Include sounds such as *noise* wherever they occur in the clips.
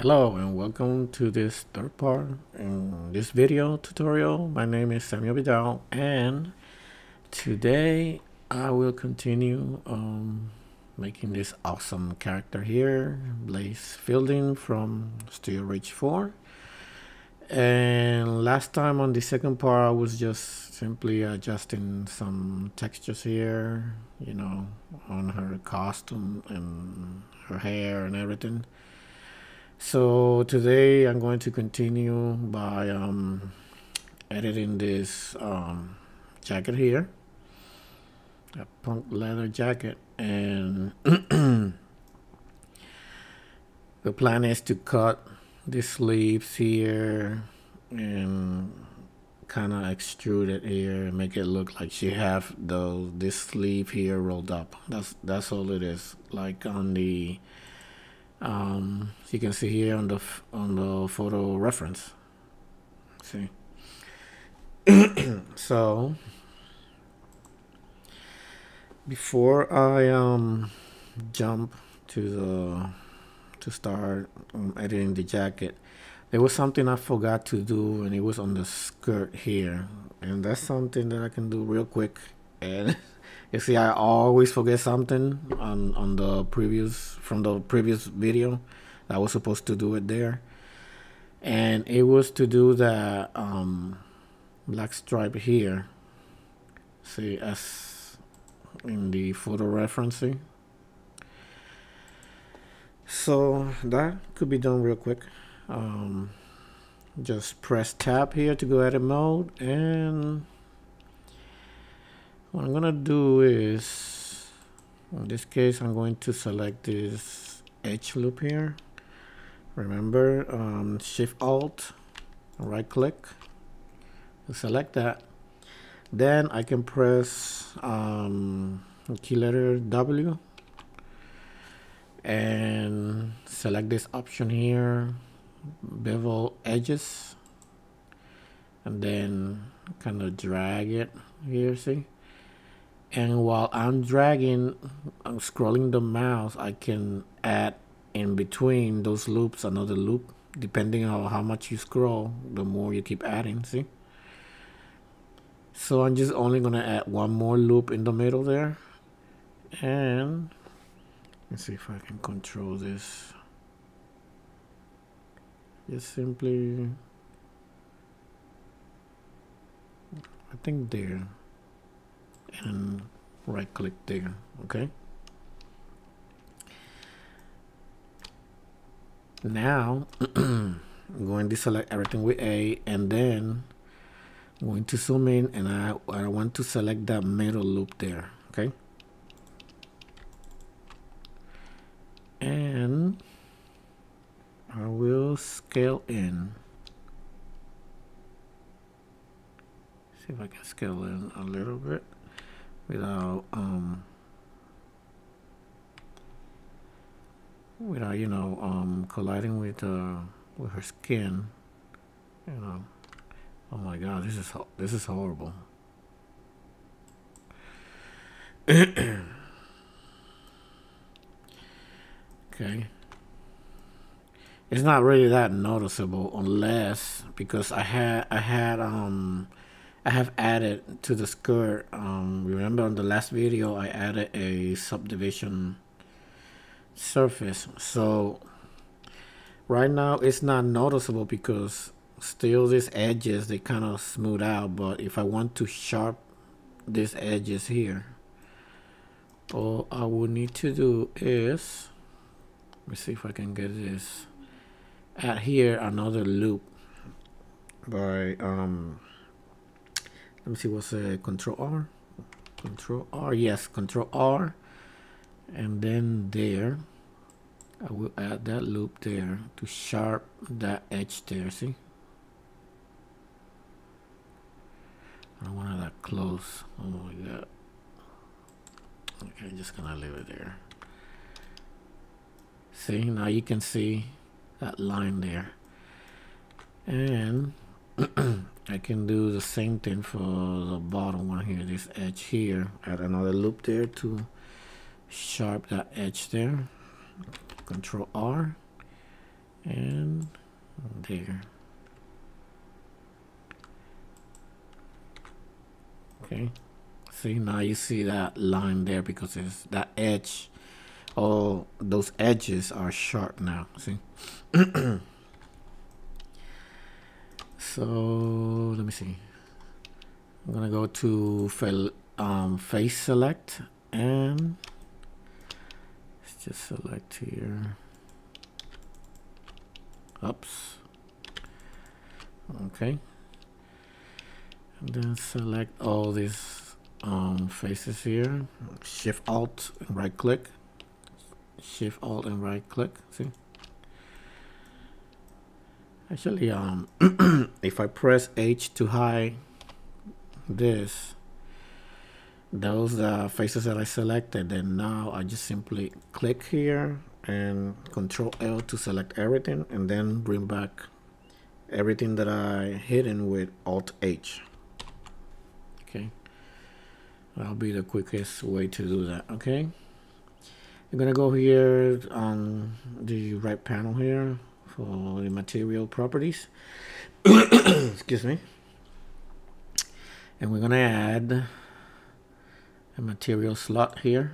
Hello and welcome to this third part in this video tutorial. My name is Samuel Vidal and today I will continue um, making this awesome character here, Blaze Fielding from Streets of Rage 4. And last time on the second part I was just simply adjusting some textures here, you know, on her costume and her hair and everything so today I'm going to continue by um, editing this um, jacket here. A punk leather jacket and *clears throat* the plan is to cut the sleeves here and kind of extrude it here and make it look like she have those this sleeve here rolled up. That's that's all it is. Like on the um, you can see here on the on the photo reference. See. *clears throat* So before I um jump to the to start um, editing the jacket there was something I forgot to do and it was on the skirt here. And that's something that I can do real quick and *laughs* you see I always forget something on on the previous from the previous video I was supposed to do it there. And it was to do the um, black stripe here. See as in the photo referencing. So that could be done real quick. Um, just press tab here to go edit mode and what I'm gonna do is in this case I'm going to select this edge loop here. Remember um, shift alt right click select that. Then I can press um, key letter W and select this option here bevel edges and then kind of drag it here see and while I'm dragging I'm scrolling the mouse I can add in between those loops another loop depending on how much you scroll the more you keep adding see? So I'm just only gonna add one more loop in the middle there. And let's see if I can control this. Just simply I think there and right click there okay? Now I'm going to select everything with A and then I'm going to zoom in and I, I want to select that middle loop there okay? And I will scale in. See if I can scale in a little bit without um without you know um colliding with uh with her skin you know. Oh my god this is this is horrible. *coughs* Okay. It's not really that noticeable unless because I had I had um I have added to the skirt um, remember on the last video I added a subdivision surface. So right now it's not noticeable because still these edges they kind of smooth out but if I want to sharp these edges here all I will need to do is let me see if I can get this add here another loop by um let me see what's a control R. Control R yes control R. And then there I will add that loop there to sharp that edge there see? I don't want that close. Oh my god. Okay just gonna leave it there. See now you can see that line there. And *clears throat* I can do the same thing for the bottom one here this edge here. Add another loop there to sharp that edge there. Control R. And there. Okay. See now you see that line there because it's that edge all those edges are sharp now see *clears throat* so let me see. I'm gonna go to um, face select and let's just select here. Oops. Okay. And then select all these um, faces here. Shift alt and right click. Shift alt and right click. See actually um *clears throat* if I press H to hide this those uh, faces that I selected then now I just simply click here and control L to select everything and then bring back everything that I hidden with alt H. Okay. That'll be the quickest way to do that okay? I'm gonna go here on the right panel here for the material properties. *coughs* Excuse me. And we're gonna add a material slot here.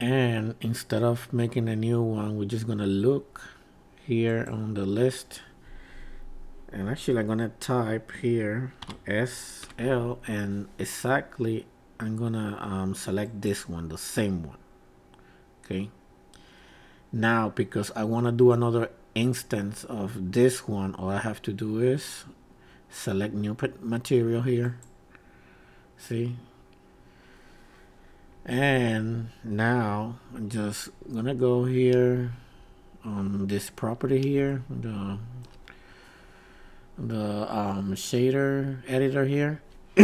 And instead of making a new one we're just gonna look here on the list. And actually I'm gonna type here SL and exactly I'm gonna um, select this one the same one. Okay now because I want to do another instance of this one. All I have to do is select new material here. See? And now I'm just gonna go here on this property here the the um, shader editor here. *coughs*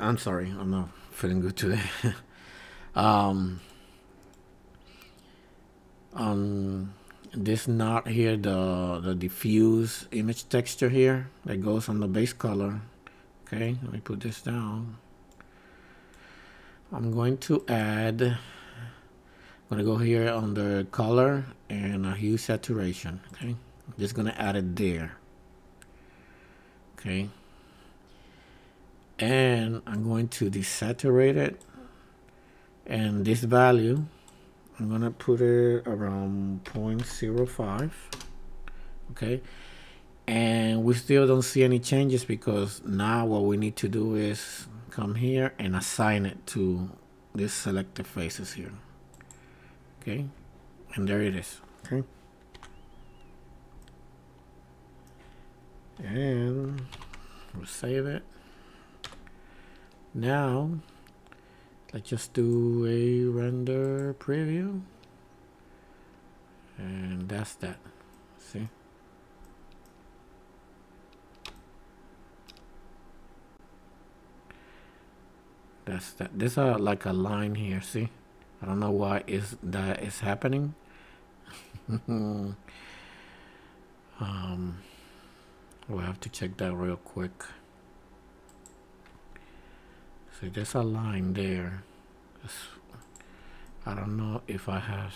I'm sorry I'm not feeling good today *laughs* um, on this knot here the the diffuse image texture here that goes on the base color. Okay let me put this down. I'm going to add I'm gonna go here under color and a hue saturation. Okay I'm just gonna add it there. Okay. And I'm going to desaturate it and this value I'm gonna put it around 0.05 okay? And we still don't see any changes because now what we need to do is come here and assign it to this selected faces here okay? And there it is okay? And we'll save it. Now let's just do a render preview. And that's that. See? That's that. There's a like a line here see? I don't know why is that is happening. *laughs* Um we'll have to check that real quick see there's a line there. I don't know if I have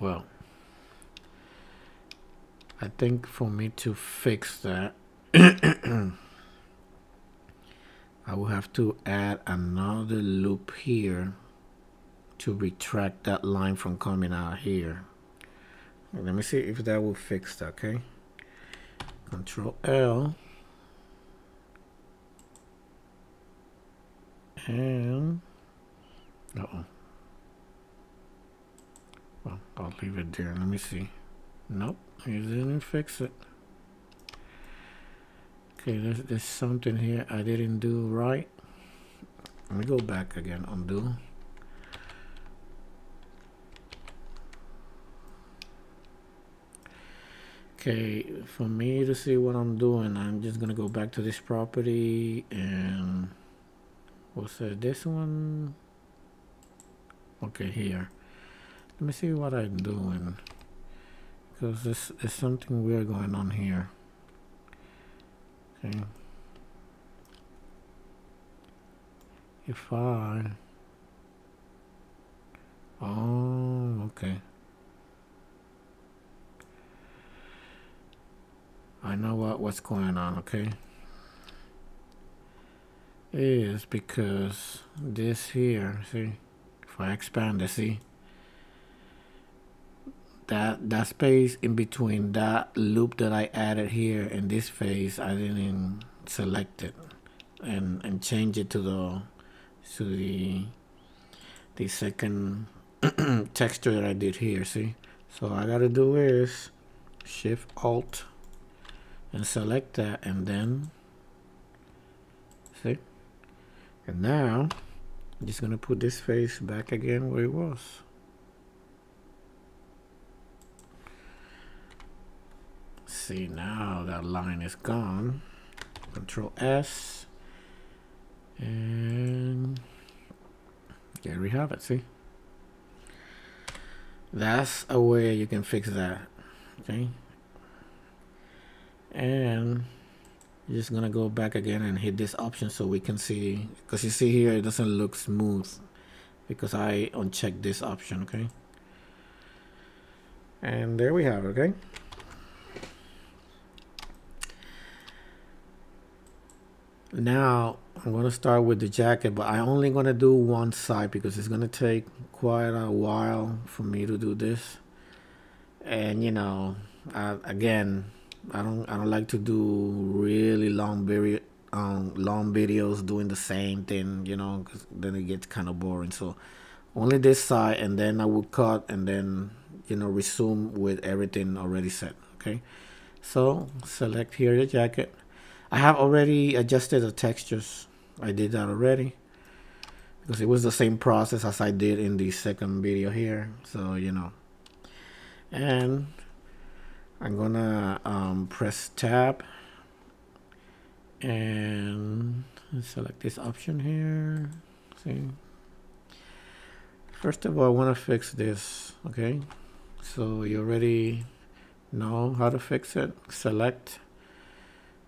well I think for me to fix that *coughs* I will have to add another loop here to retract that line from coming out here. Let me see if that will fix that okay? Control L and uh oh well I'll leave it there. Let me see. Nope he didn't fix it. Okay there's, there's something here I didn't do right. Let me go back again undo. Okay for me to see what I'm doing I'm just gonna go back to this property and what's that this one okay here let me see what I'm doing because this is something weird going on here Okay. If I Oh, okay. I know what what's going on, okay? Is because this here, see, if I expand it, see, that that space in between that loop that I added here in this phase, I didn't select it and and change it to the to the the second *clears throat* texture that I did here see? So I gotta do is shift alt and select that and then see and now I'm just gonna put this face back again where it was. See now that line is gone. Control S. And there we have it see? That's a way you can fix that okay? And you're just gonna go back again and hit this option so we can see because you see here it doesn't look smooth because I unchecked this option okay and there we have it okay now I'm going to start with the jacket, but I'm only to do one side because it's going to take quite a while for me to do this. And, you know, I, again, I don't I don't like to do really long video um, long videos doing the same thing, you know, because then it gets kind of boring. So only this side, and then I would cut and then you know resume with everything already set. Okay, so select here the jacket I have already adjusted the textures. I did that already because it was the same process as I did in the second video here. So, you know, and I'm gonna um, press tab and select this option here. See, first of all, I want to fix this. Okay, so you already know how to fix it. Select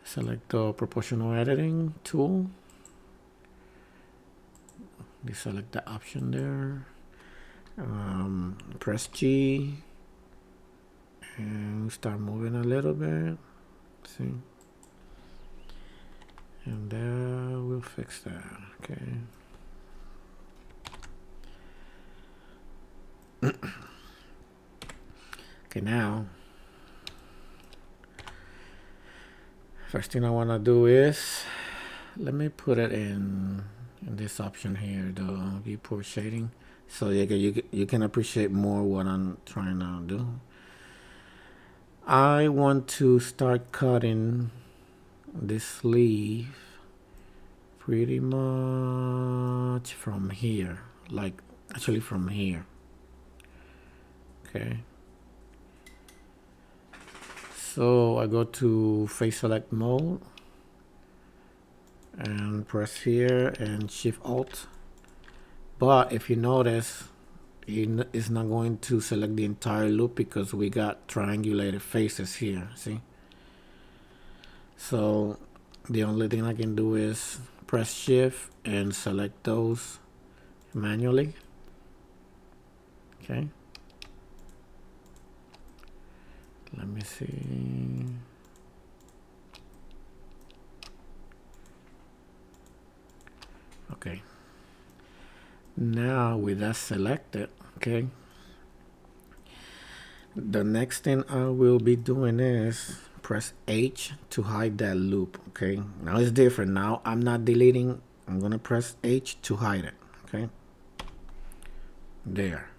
select the proportional editing tool deselect the option there um, press G and start moving a little bit. See and we'll fix that okay. *clears throat* Okay now first thing I want to do is let me put it in in this option here the viewport shading. So you can, you, you can appreciate more what I'm trying to do I want to start cutting this sleeve pretty much from here like actually from here. Okay. So I go to face select mode and press here and shift alt. But if you notice it's not going to select the entire loop because we got triangulated faces here see? So the only thing I can do is press shift and select those manually. Okay? Let me see. Okay now with that selected okay? The next thing I will be doing is press H to hide that loop okay? Now it's different. Now I'm not deleting. I'm gonna press H to hide it okay? There.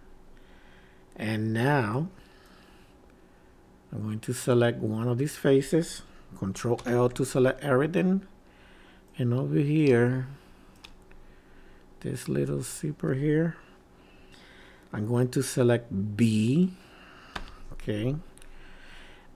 And now I'm going to select one of these faces. Control L to select everything. And over here this little zipper here. I'm going to select B okay?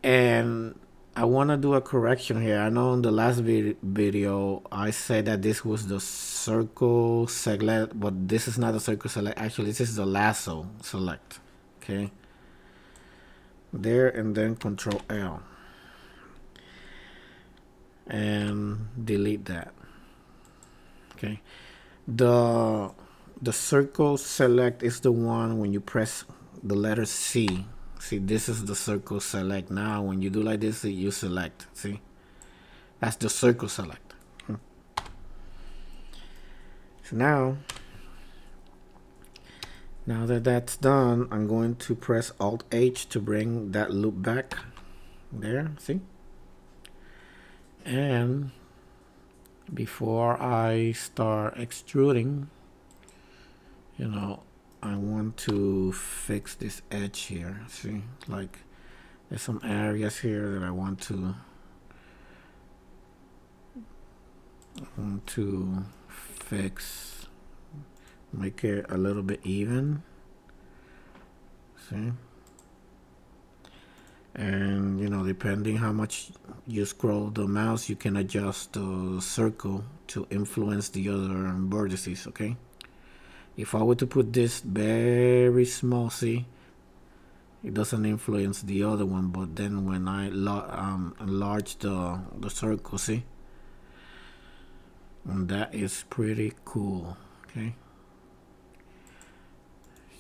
And I want to do a correction here. I know in the last vid video I said that this was the circle select but this is not a circle select. Actually this is the lasso select okay? There and then control L. And delete that okay the the circle select is the one when you press the letter C. See, this is the circle select. Now, when you do like this, you select. See, that's the circle select. Hmm. So now, now that that's done, I'm going to press Alt H to bring that loop back there. See, and before I start extruding, you know, I want to fix this edge here. See, like there's some areas here that I want to want to fix, make it a little bit even. See, and you know, depending how much you scroll the mouse, you can adjust the circle to influence the other vertices. Okay if I were to put this very small see it doesn't influence the other one but then when I um, enlarge the, the circle see and that is pretty cool okay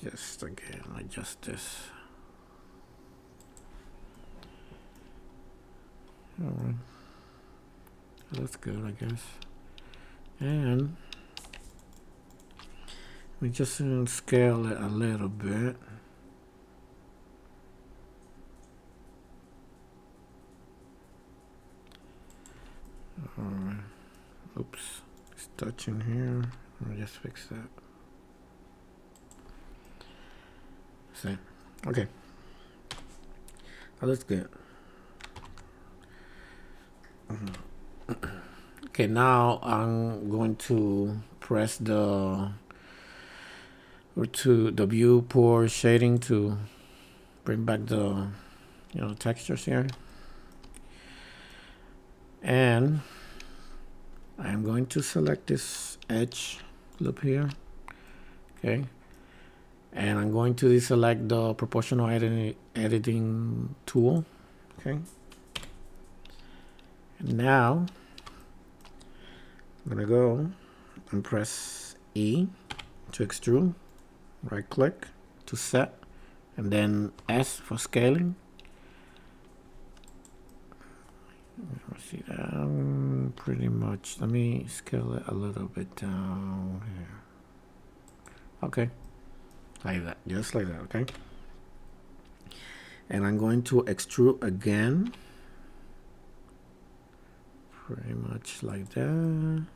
just again adjust this alright that's good I guess and we just scale it a little bit. Alright. Oops. It's touching here. Let me just fix that. See. Okay. That looks good. Mm-hmm. *clears throat* okay, now I'm going to press the or to the viewport shading to bring back the you know textures here. And I'm going to select this edge loop here okay? And I'm going to deselect the proportional editing tool okay now I'm gonna go and press E to extrude right click to set and then S for scaling. See that um, pretty much. Let me scale it a little bit down here. Okay. Like that just like that okay? And I'm going to extrude again pretty much like that and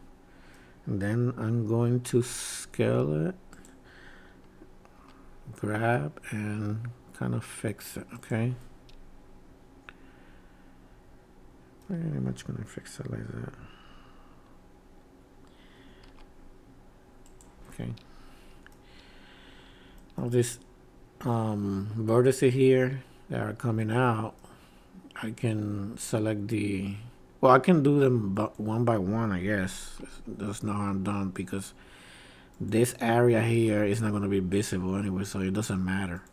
then I'm going to scale it grab and kind of fix it, okay? Pretty much gonna fix it like that. Okay. All this um, vertices here that are coming out, I can select the, well, I can do them one by one, I guess. That's not how I'm done because this area here is not going to be visible anyway so it doesn't matter.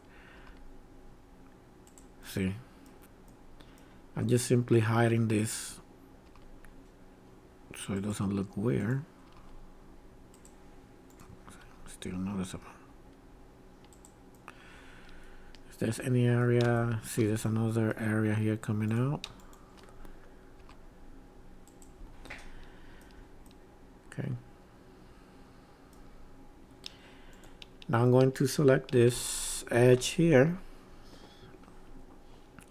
See? I'm just simply hiding this so it doesn't look weird. Still noticeable. If there's any area see there's another area here coming out okay now I'm going to select this edge here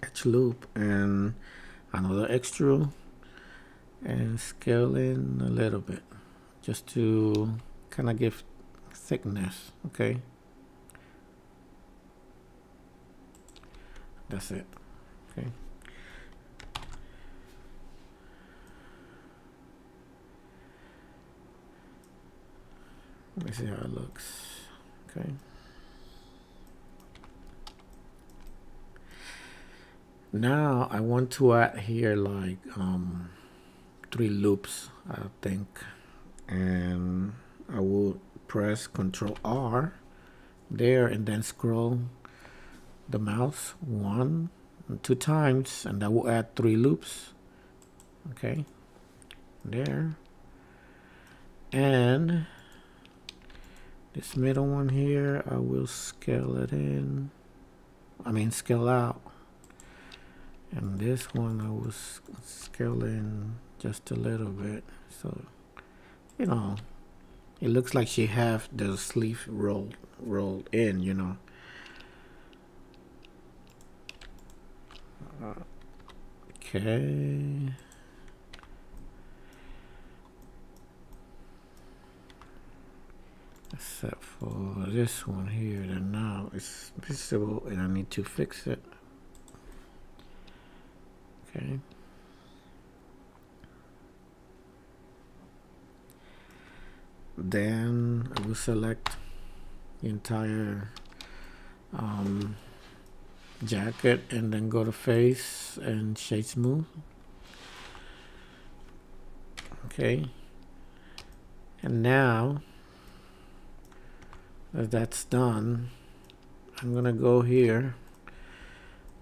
edge loop and another extrude and scale in a little bit just to kind of give thickness okay? That's it okay? Let me see how it looks Okay. Now I want to add here like um, three loops, I think, and I will press Control R there and then scroll the mouse one two times and that will add three loops. Okay. There. And this middle one here I will scale it in. I mean scale out. And this one I will scale in just a little bit. So you know it looks like she have the sleeve rolled rolled in you know. Uh, okay except for this one here and now it's visible and I need to fix it. Okay. Then I will select the entire um, jacket and then go to face and shade smooth. Okay. And now as that's done I'm gonna go here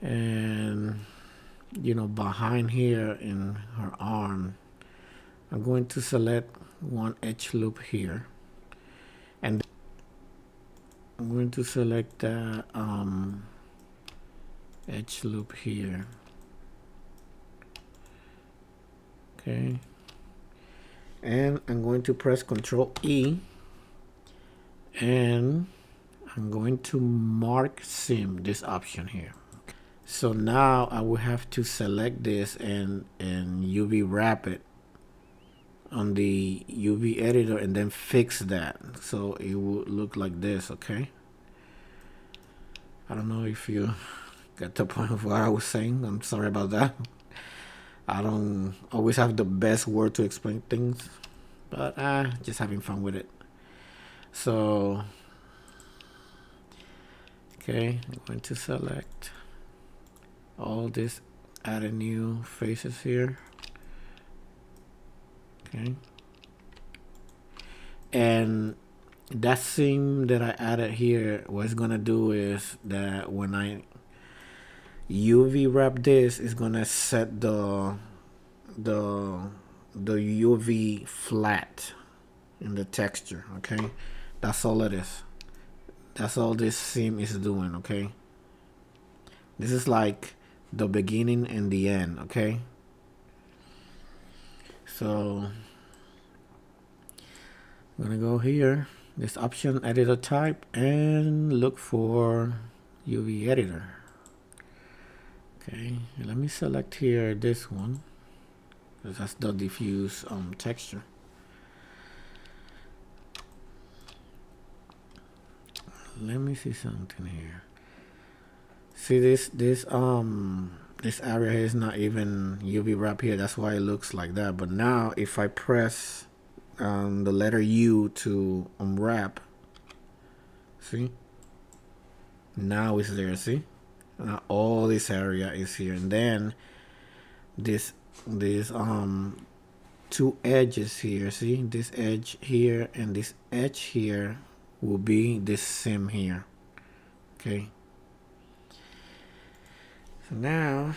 and you know behind here in her arm I'm going to select one edge loop here. And I'm going to select the um, edge loop here. Okay. And I'm going to press Control E and I'm going to mark seam this option here. So now I will have to select this and and UV wrap it on the UV editor and then fix that. So it will look like this okay? I don't know if you got the point of what I was saying. I'm sorry about that. I don't always have the best word to explain things but uh, just having fun with it so okay I'm going to select all this add a new faces here. Okay. And that seam that I added here what's gonna do is that when I UV wrap this is gonna set the the the UV flat in the texture okay that's all it is. That's all this seam is doing okay? This is like the beginning and the end okay? So I'm gonna go here. This option editor type and look for UV editor. Okay let me select here this one. That's the diffuse um, texture let me see something here. See this this um this area is not even UV wrap here. That's why it looks like that. But now if I press um, the letter U to unwrap see? Now it's there see? Now all this area is here. And then this this um two edges here see? This edge here and this edge here will be this seam here okay? So now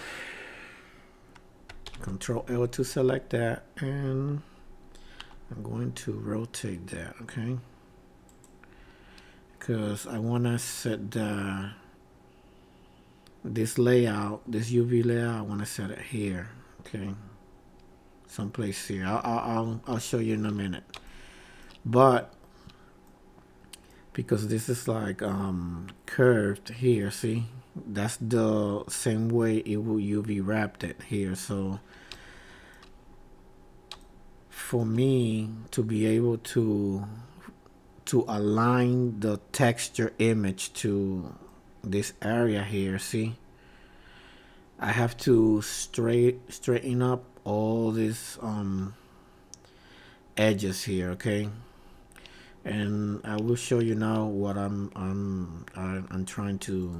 control L to select that and I'm going to rotate that okay? Because I want to set the this layout this UV layout I want to set it here okay? Someplace here. I'll, I'll, I'll show you in a minute. But because this is like um, curved here see? That's the same way it will UV wrapped it here so for me to be able to to align the texture image to this area here see? I have to straight straighten up all these um, edges here okay and I will show you now what I'm I'm I'm trying to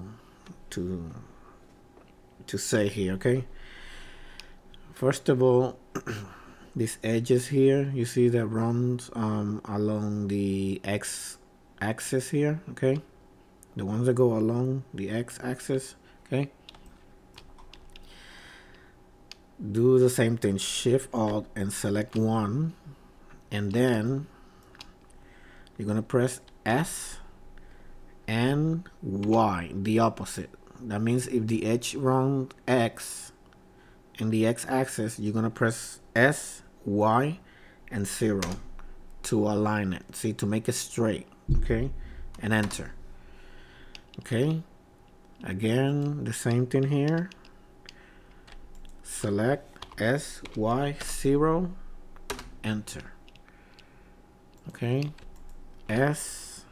to to say here okay? First of all *clears throat* these edges here you see that runs um, along the x axis here okay? The ones that go along the x axis okay? Do the same thing shift alt and select one and then you're gonna press S and Y, the opposite. That means if the edge runs X in the X axis, you're gonna press S, Y, and zero to align it. See, to make it straight, okay? And enter. Okay, again, the same thing here. Select S, Y, zero, enter. Okay, S,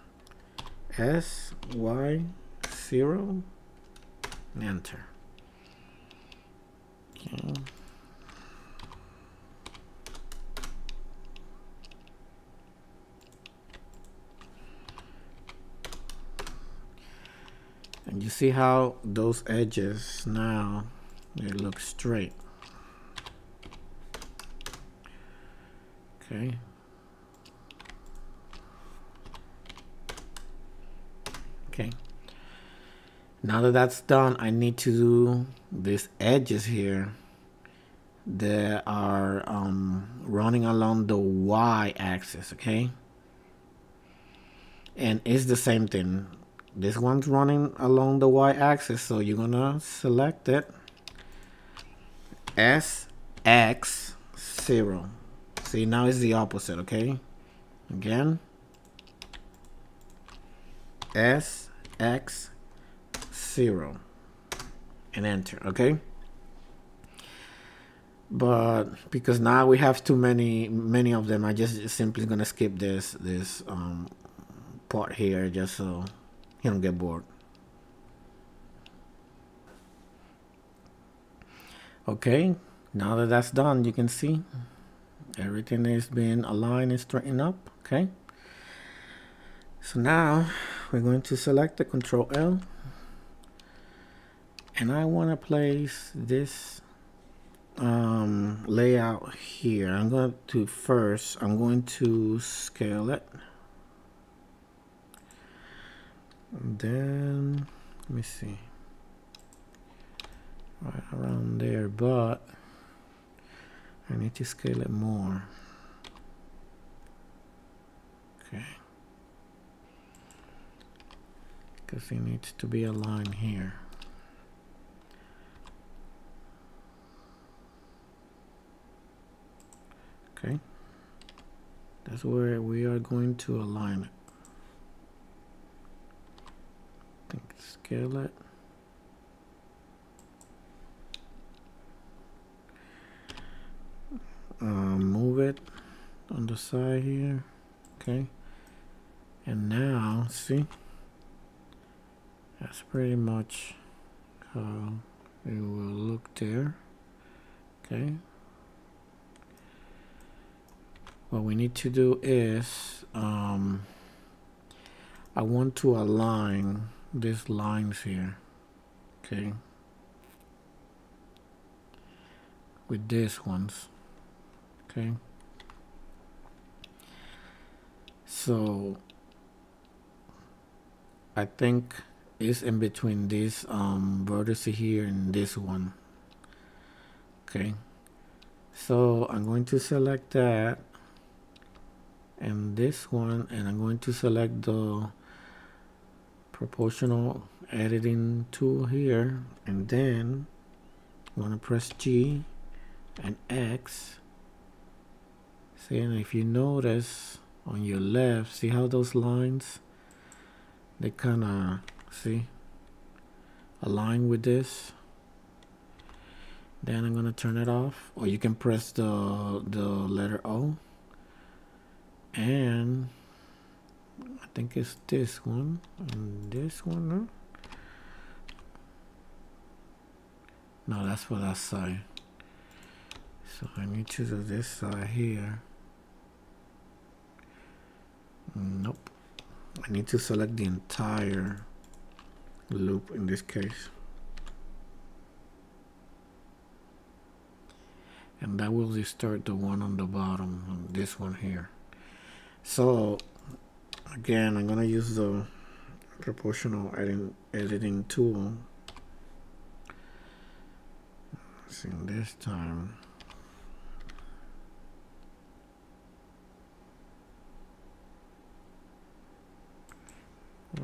S, Y, zero, enter. Okay. And you see how those edges now, they look straight. Okay. Okay. Now that that's done, I need to do these edges here that are um, running along the y axis, okay? And it's the same thing. This one's running along the y axis, so you're gonna select it. S X zero. See now it's the opposite, okay? Again. S X zero and enter, okay? But because now we have too many many of them, I just simply gonna skip this this um, part here just so you don't get bored. Okay, now that that's done, you can see everything is being aligned and straightened up. Okay, so now we're going to select the Control L, and I want to place this um, layout here. I'm going to first, I'm going to scale it. Then, let me see. Right around there, but I need to scale it more. Okay. Because it needs to be aligned here. Okay. That's where we are going to align it. I think scale it. Uh, move it on the side here. Okay. And now, see? That's pretty much how it will look there. Okay what we need to do is um, I want to align these lines here okay? With these ones okay? So I think it's in between this um, vertex here and this one okay? So I'm going to select that and this one and I'm going to select the proportional editing tool here and then I'm going to press G and X. See and if you notice on your left see how those lines they kind of see align with this? Then I'm gonna turn it off or you can press the the letter O and I think it's this one and this one no? that's for that side so I need to do this side here. Nope. I need to select the entire loop in this case. And that will distort the one on the bottom this one here so again I'm gonna use the proportional editing, editing tool. See this time.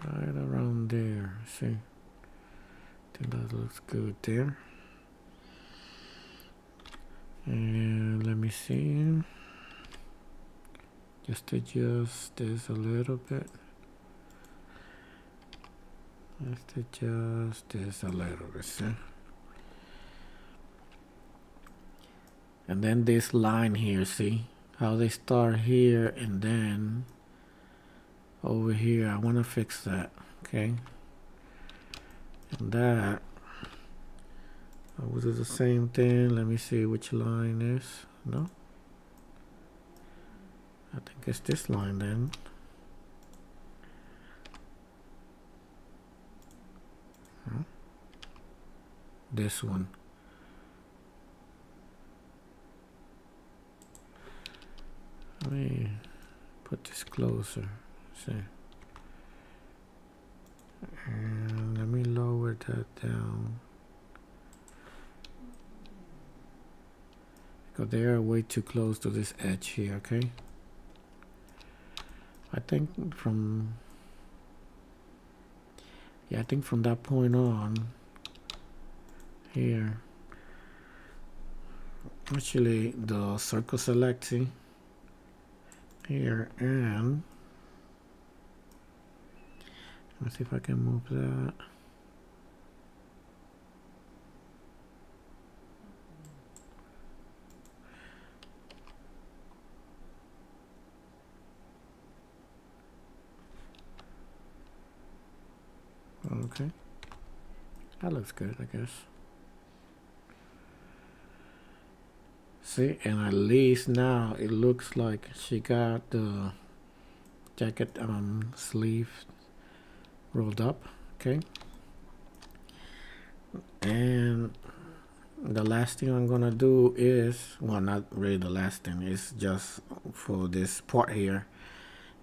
Right around there see? I think that looks good there. And let me see just adjust this a little bit. Just adjust this a little bit see? And then this line here see? How they start here and then over here. I want to fix that okay? And that I will do the same thing. Let me see which line is. No I think it's this line then. Hmm? This one. Let me put this closer see. And let me lower that down. Because they are way too close to this edge here okay I think from yeah I think from that point on here actually the circle selecting here and let's see if I can move that okay that looks good I guess. See and at least now it looks like she got the jacket um sleeve rolled up okay? And the last thing I'm gonna do is well not really the last thing it's just for this part here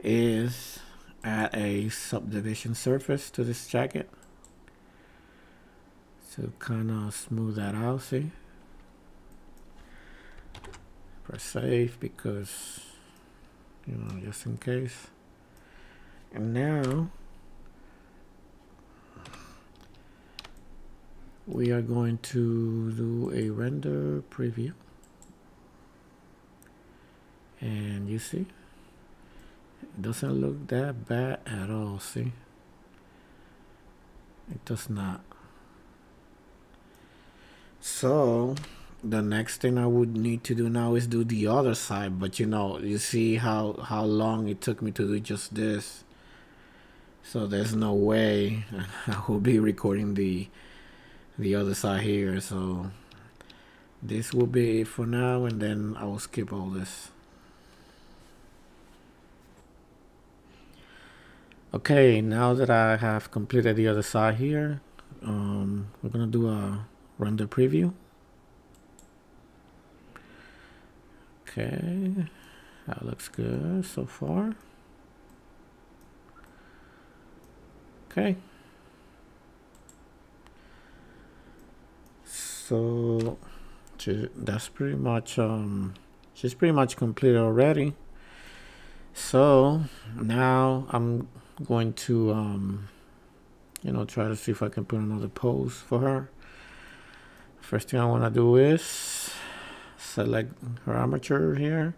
is add a subdivision surface to this jacket to kind of smooth that out see? Press save because you know just in case. And now we are going to do a render preview. And you see it doesn't look that bad at all see? It does not so the next thing I would need to do now is do the other side but you know you see how how long it took me to do just this. So there's no way *laughs* I will be recording the the other side here so this will be it for now and then I will skip all this. Okay now that I have completed the other side here um, we're gonna do a render preview Okay, that looks good so far. Okay. So that's pretty much um she's pretty much complete already. So now I'm going to um you know try to see if I can put another pose for her. First thing I want to do is select her armature here.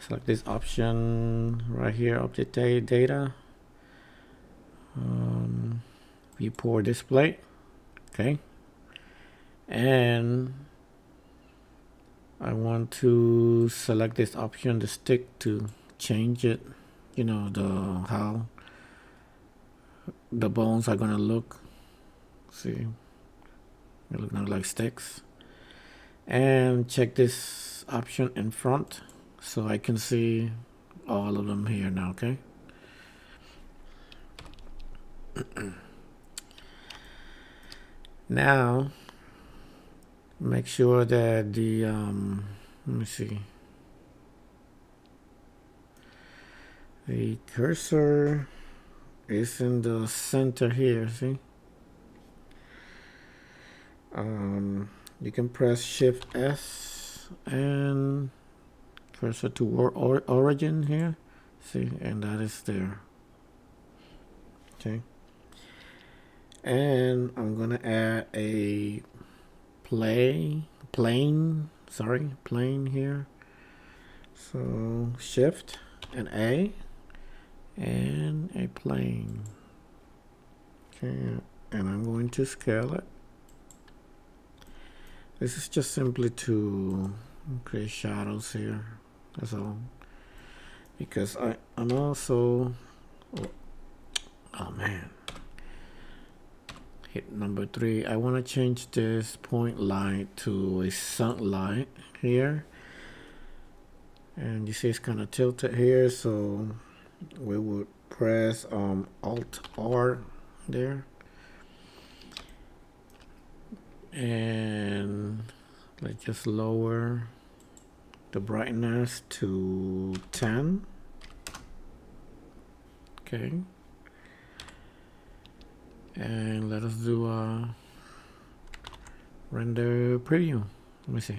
Select this option right here update data. Um, viewport display okay? And I want to select this option the stick to change it you know the how the bones are gonna look. See they look like sticks. And check this option in front so I can see all of them here now okay? *clears throat* Now make sure that the um, let me see. The cursor is in the center here see um, you can press shift S and cursor to or, or origin here. See and that is there. Okay. And I'm gonna add a play plane sorry plane here. So shift and A and a plane. Okay and I'm going to scale it this is just simply to create shadows here that's all. Because I, I'm also oh, oh man. Hit number three. I want to change this point light to a sun light here. And you see it's kind of tilted here so we would press um, alt R there and let's just lower the brightness to 10 okay. And let us do a render preview. Let me see.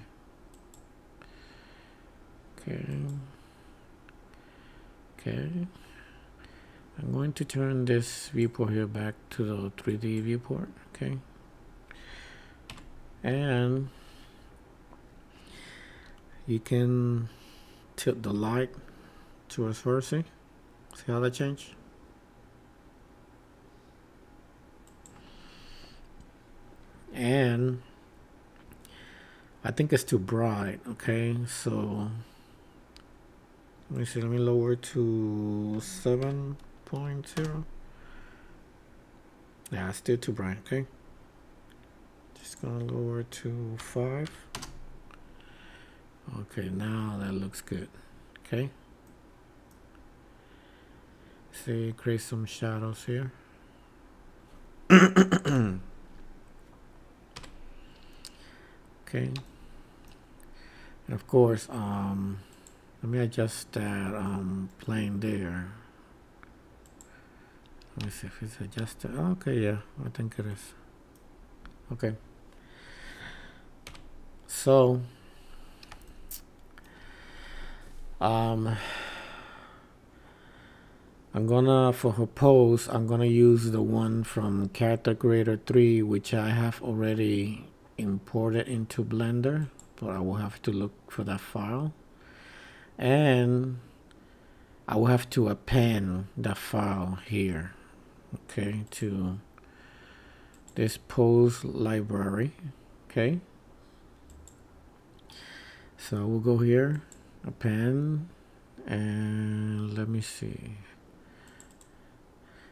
Okay. Okay. I'm going to turn this viewport here back to the 3d viewport. Okay and you can tilt the light towards first see see how that changed and I think it's too bright okay? So let me see let me lower to 7.0 yeah still too bright okay just gonna lower to 5 okay now that looks good okay? See create some shadows here. *coughs* Okay. And of course um, let me adjust that um, plane there. Let me see if it's adjusted. Okay yeah I think it is. Okay so um, I'm gonna for her pose I'm gonna use the one from character creator 3 which I have already imported into blender but I will have to look for that file. And I will have to append that file here okay to this pose library okay so we'll go here append and let me see.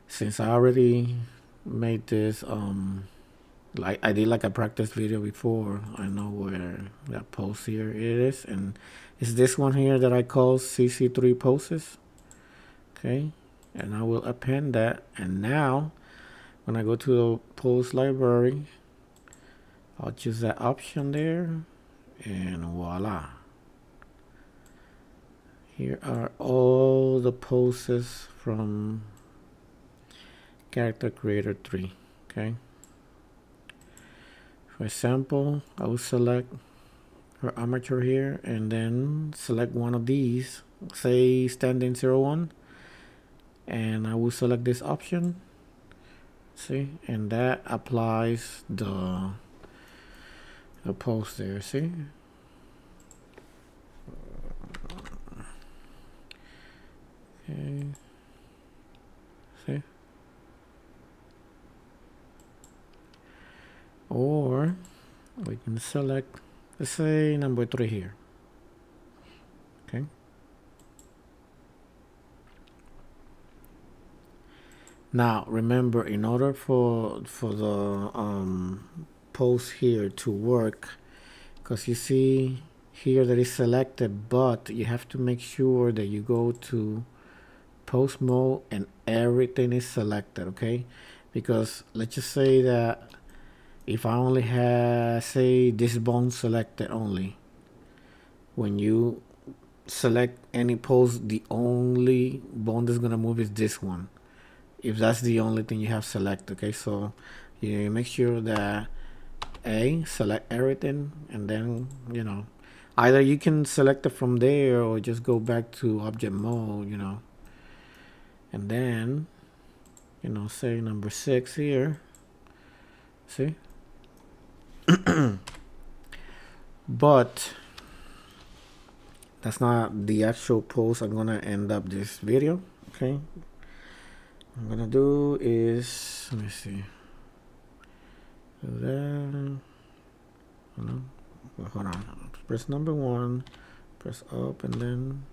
Since I already made this um like I did like a practice video before I know where that post here is, and it's this one here that I call CC3 poses. Okay and I will append that and now when I go to the pose library I'll choose that option there and voila. Here are all the poses from character creator 3 okay? For example I will select her armature here and then select one of these say standing 01 and I will select this option see? And that applies the the pose there see? Okay. See? Or we can select let's say number three here. Okay. Now remember in order for for the um, pose here to work because you see here that is selected but you have to make sure that you go to pose mode and everything is selected okay? Because let's just say that if I only have say this bone selected only when you select any pose the only bone that's gonna move is this one if that's the only thing you have select okay? So you make sure that a select everything and then you know either you can select it from there or just go back to object mode you know. And then you know say number six here. See? *clears throat* But that's not the actual pose I'm gonna end up this video okay? I'm gonna do is let me see do that well, hold on. Press number one press up and then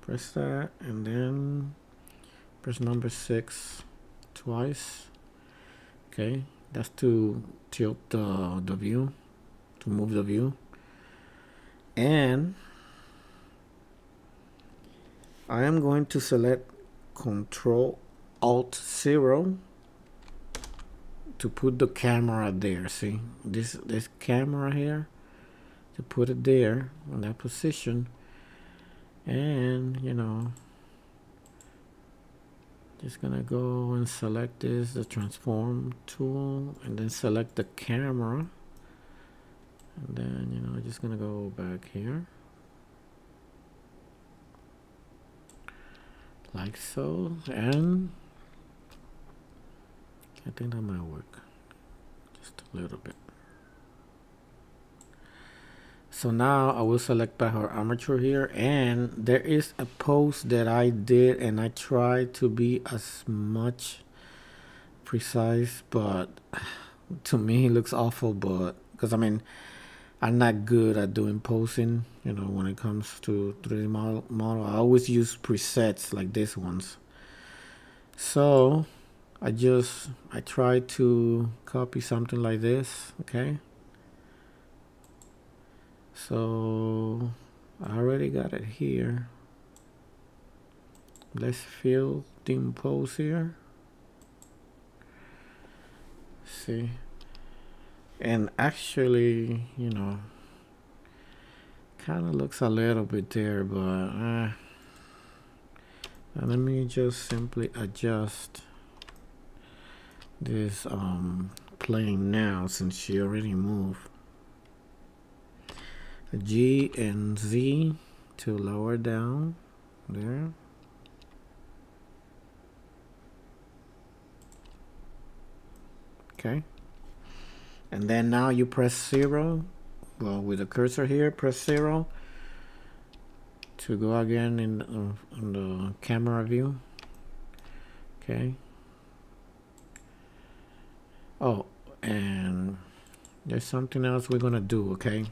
press that and then press number six twice. Okay that's to tilt the, the view to move the view. And I am going to select control alt 0 to put the camera there see? This this camera here to put it there in that position. And you know just gonna go and select this the transform tool and then select the camera. And then you know just gonna go back here. Like so. And I think that might work. Just a little bit. So now I will select by her armature here and there is a pose that I did and I tried to be as much precise but *sighs* to me it looks awful but because I mean I'm not good at doing posing you know when it comes to 3D model, model. I always use presets like this ones. So I just I try to copy something like this okay? So I already got it here. Let's fill the impose here. See. And actually you know kind of looks a little bit there but uh, let me just simply adjust this um plane now since she already moved G and Z to lower down there. Okay. And then now you press zero. Well, with the cursor here, press zero to go again in uh, on the camera view. Okay. Oh, and there's something else we're gonna do. Okay?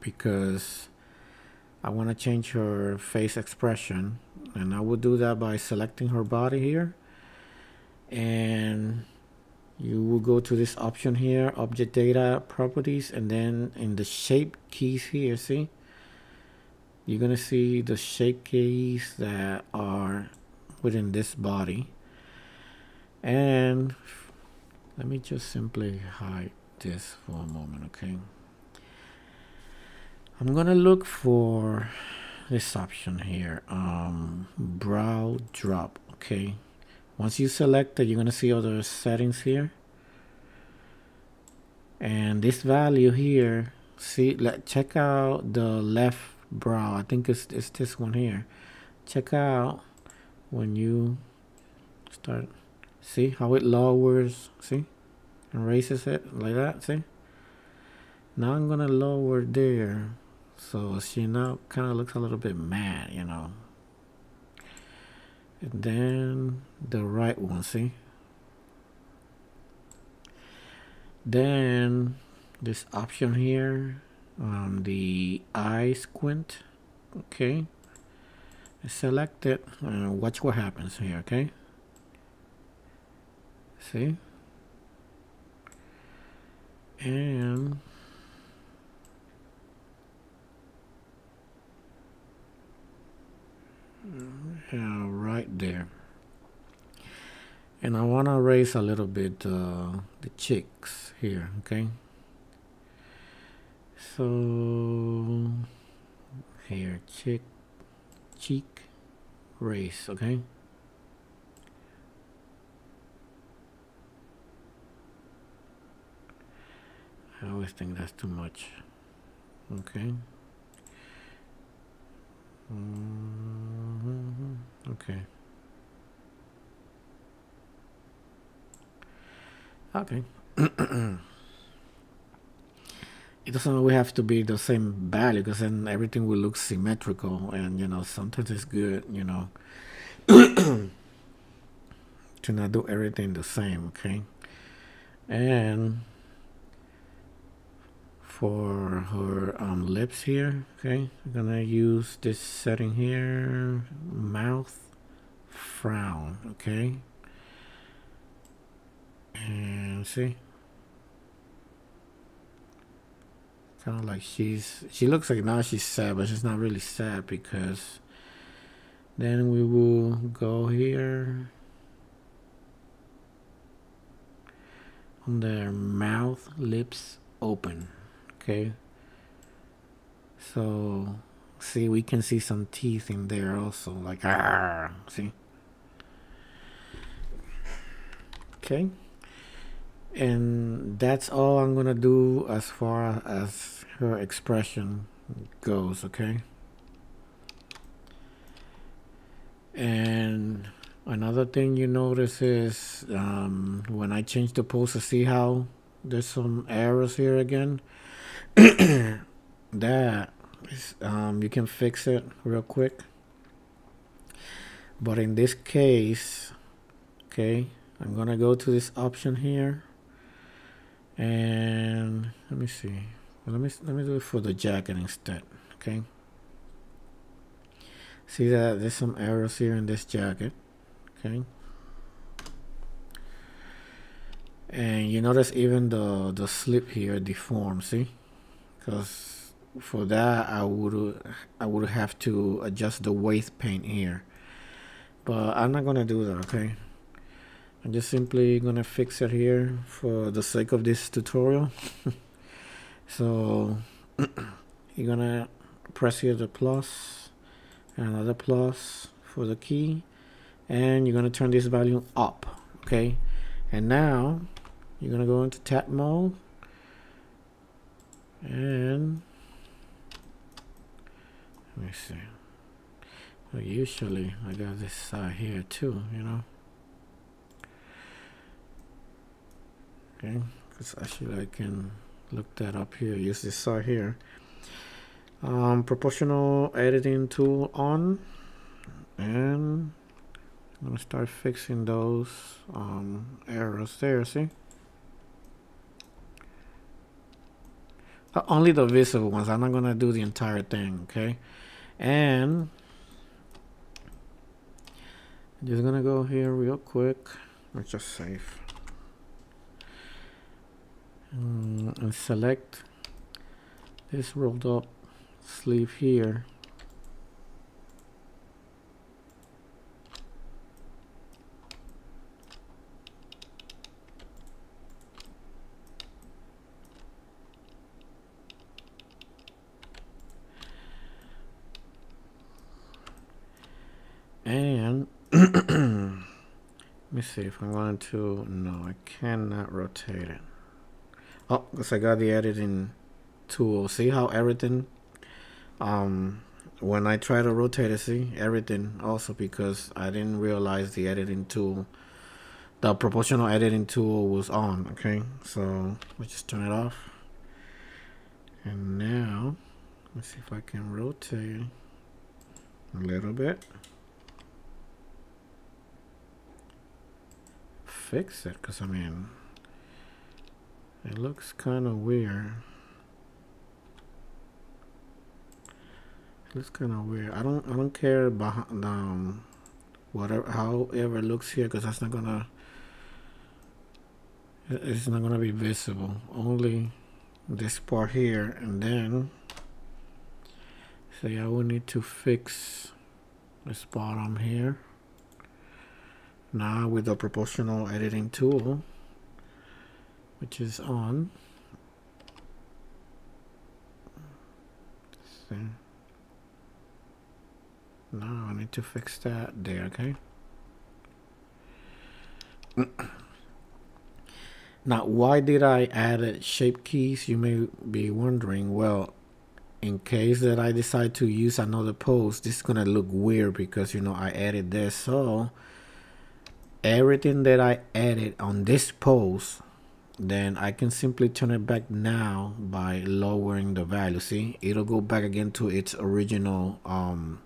Because I want to change her face expression and I will do that by selecting her body here. And you will go to this option here object data properties and then in the shape keys here see? You're gonna see the shape keys that are within this body. And let me just simply hide this for a moment okay? I'm gonna look for this option here um, brow drop okay? Once you select it you're gonna see other settings here. And this value here see let check out the left brow. I think it's, it's this one here. Check out when you start see how it lowers see and raises it like that see now I'm gonna lower there so she now kind of looks a little bit mad, you know. And then the right one, see? Then this option here on the eye squint, okay. Select it and watch what happens here, okay? See? And yeah, right there. And I want to raise a little bit uh, the cheeks here okay? So here cheek cheek raise okay I always think that's too much okay Mm -hmm. Okay. Okay. *clears throat* it doesn't always have to be the same value because then everything will look symmetrical and you know sometimes it's good you know *clears throat* to not do everything the same okay and for her um, lips here okay? I'm gonna use this setting here mouth frown okay? And see? Kind of like she's she looks like now she's sad but she's not really sad because then we will go here on their mouth lips open okay? So see we can see some teeth in there also like ah see? Okay. And that's all I'm gonna do as far as her expression goes okay? And another thing you notice is um, when I change the pose to see how there's some errors here again *clears throat* that is, um, you can fix it real quick. But in this case okay I'm gonna go to this option here. And let me see. Let me let me do it for the jacket instead okay? See that there's some errors here in this jacket okay? And you notice even the the slip here deformed see because for that I would I would have to adjust the weight paint here. But I'm not gonna do that okay? I'm just simply gonna fix it here for the sake of this tutorial. *laughs* So *clears throat* you're gonna press here the plus another plus for the key and you're gonna turn this value up okay? And now you're gonna go into tap mode and let me see. Well, usually I got this side here too you know? Okay because actually I can look that up here. Use this side here. Um, proportional editing tool on. And I'm gonna start fixing those um, errors there see only the visible ones. I'm not gonna do the entire thing okay? And I'm just gonna go here real quick. Let's just save. Um, and select this rolled up sleeve here and let me see if I'm going to. No I cannot rotate it. Oh because I got the editing tool. See how everything um when I try to rotate it see everything also because I didn't realize the editing tool the proportional editing tool was on okay? So let's just turn it off. And now let's see if I can rotate a little bit fix it because I mean it looks kind of weird. It looks kind of weird. I don't. I don't care about um, whatever, however it looks here, because that's not gonna. It's not gonna be visible. Only this part here, and then. So yeah, we need to fix this bottom here. Now with the proportional editing tool which is on. So now I need to fix that there, okay? *clears throat* now, why did I add shape keys? You may be wondering. Well, in case that I decide to use another pose, this is gonna look weird because you know I added this. So everything that I added on this pose then I can simply turn it back now by lowering the value. See it'll go back again to its original um,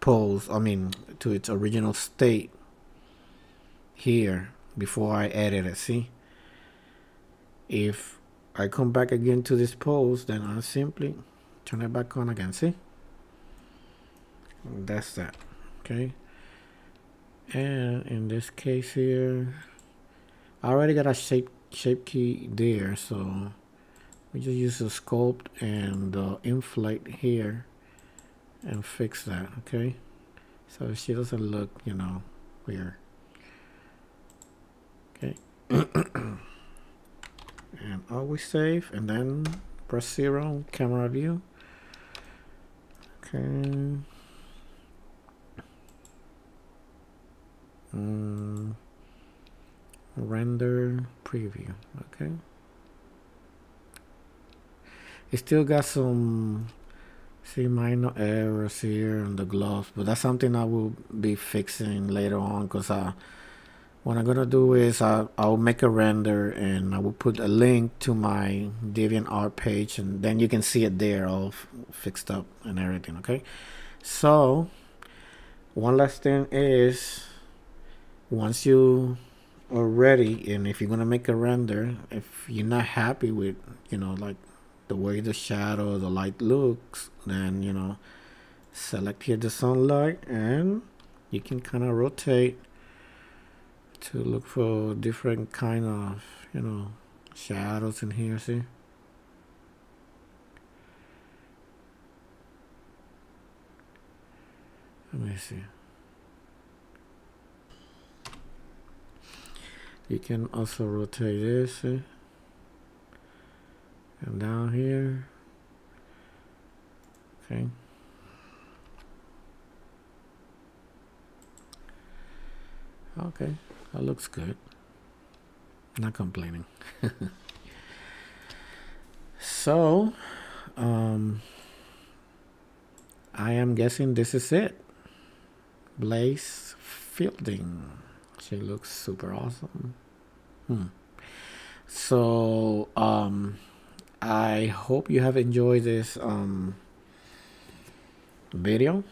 pose I mean to its original state here before I edit it. See if I come back again to this pose then I simply turn it back on again. See? That's that okay and in this case here I already got a shape shape key there so we just use the sculpt and the inflate here and fix that okay? So she doesn't look you know weird. Okay. *coughs* And always save and then press zero camera view. Okay mm, render preview okay. It still got some see minor errors here in the gloves but that's something I will be fixing later on because I what I'm gonna do is I, I'll make a render and I will put a link to my DeviantArt page and then you can see it there all fixed up and everything okay? So one last thing is once you are ready and if you're gonna make a render if you're not happy with you know like the way the shadow the light looks then you know select here the sunlight and you can kind of rotate to look for different kind of you know shadows in here see? Let me see you can also rotate this and down here. Okay. Okay that looks good. Not complaining. *laughs* So um I am guessing this is it. Blaze Fielding she looks super awesome. Hmm. so um I hope you have enjoyed this um video.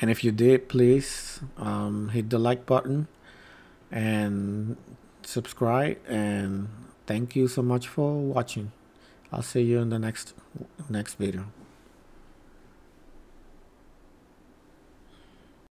And if you did please um, hit the like button and subscribe. And thank you so much for watching. I'll see you in the next next video